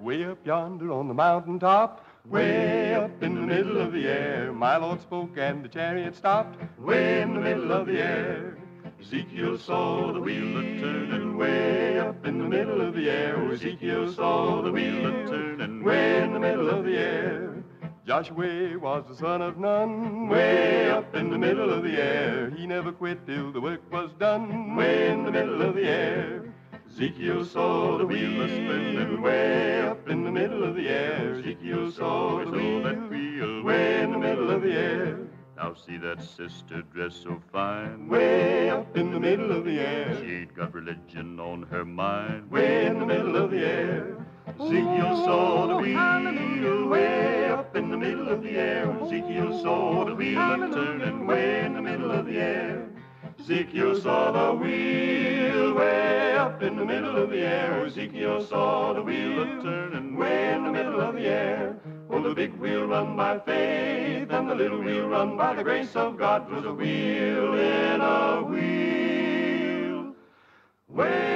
Way up yonder on the mountain top, way up in the middle of the air, my Lord spoke and the chariot stopped, way in the middle of the air. Ezekiel saw the wheel a turning way up in the middle of the air. Oh, Ezekiel saw the wheel a turning way in the middle of the air. Joshua was the son of Nun, way up in the middle of the air. He never quit till the work was done, way in the middle of the air. Ezekiel saw the wheel spinning way middle of the air. Ezekiel saw the wheel way in the middle of the air. Now see that sister dressed so fine, way up in the middle of the air. She ain't got religion on her mind, way in the middle of the air. Ezekiel saw the wheel way up in the middle of the air. Ezekiel saw the wheel turning way in the middle of the air. Ezekiel saw the wheel in the middle of the air. Ezekiel saw the wheel turning way in the middle of the air. Oh, the big wheel run by faith and the little wheel run by the grace of God was a wheel in a wheel. Way